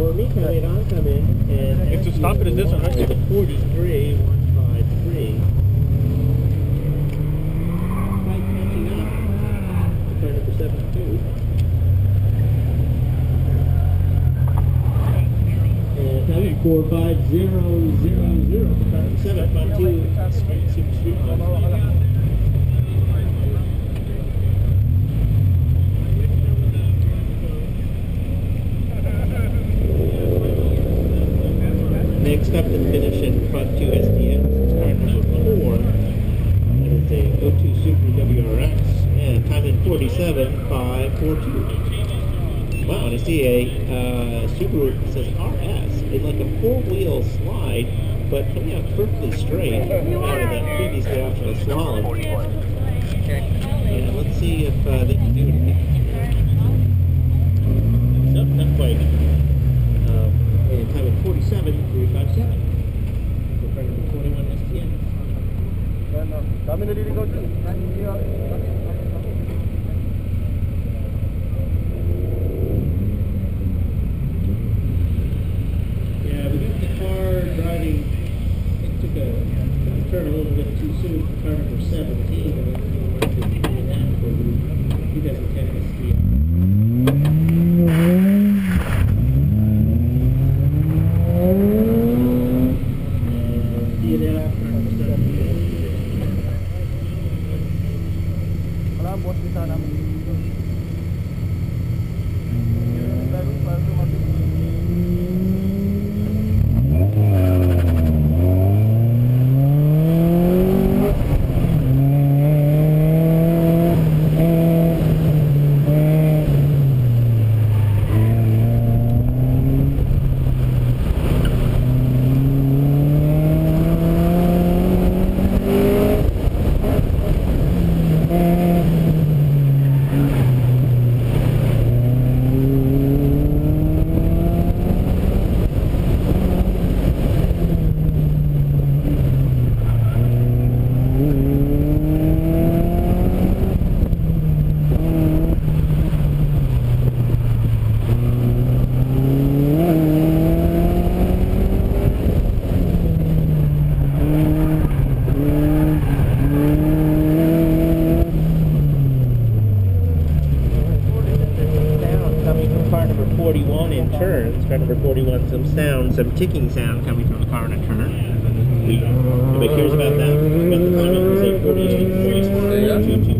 Or me coming, I'll come in and. Uh, if to stop it is this one, right? It's a forty-three, one five three. Quite catching up. Number four five zero zero zero, seven, five two. Next up to finish in front two SDM, is car number four. That is a 02 Super WRX, and time in 47.542. Wow, and I see a uh, Subaru, it says RS, in like a four-wheel slide, but coming out perfectly straight out of that previously optional slalom. And let's see if uh, they can do anything. Kami naliligaw dyan. Yeah, we got the car driving, it took turn a little bit too soon car number 17, and then we went to do that for the 2010 STN. And see you there buat kita dalam 41 in turns. Car number 41, some sound, some ticking sound coming from the car in a turn. Nobody cares about that. The was 848, 44, 2, 2,